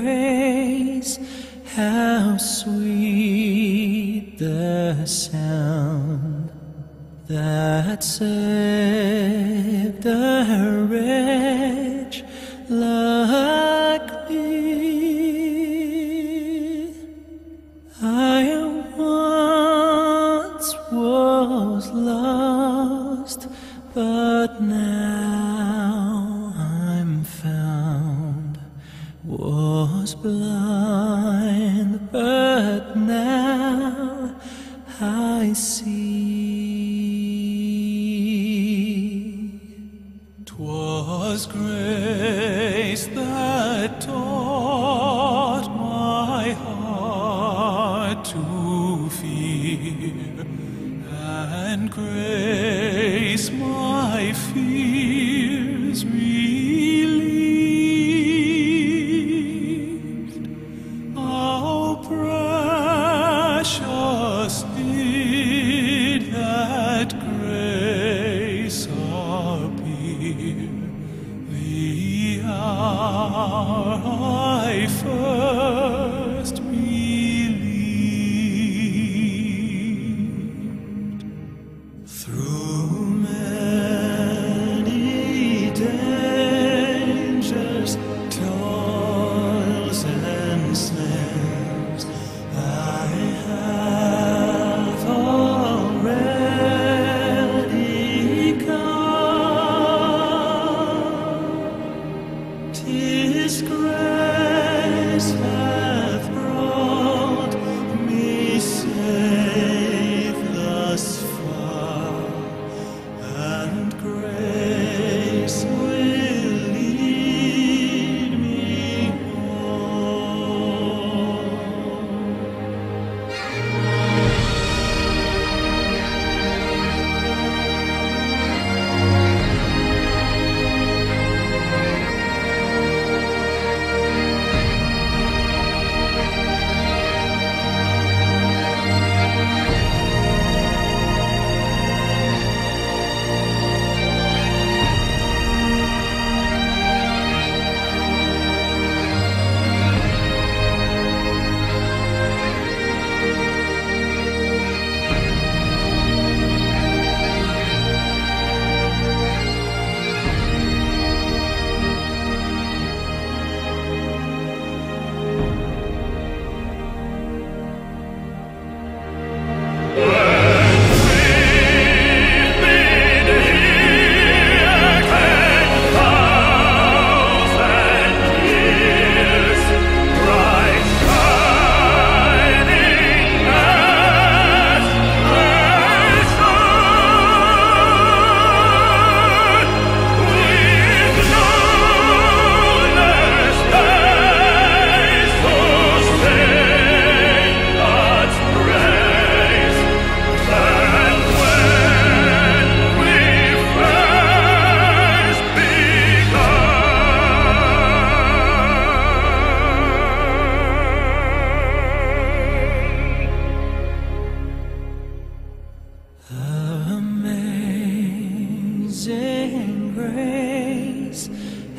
grace, how sweet the sound that saved a wretch like me. I once was lost, Was blind, but now I see. 'Twas grace that taught my heart to fear, and grace my fears relieved.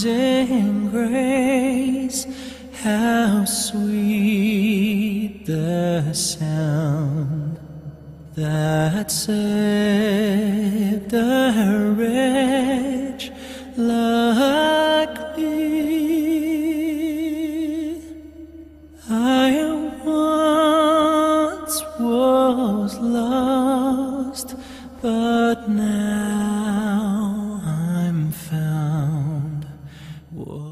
Amazing grace, how sweet the sound that saved a wretch was lost, but now I'm found. Whoa.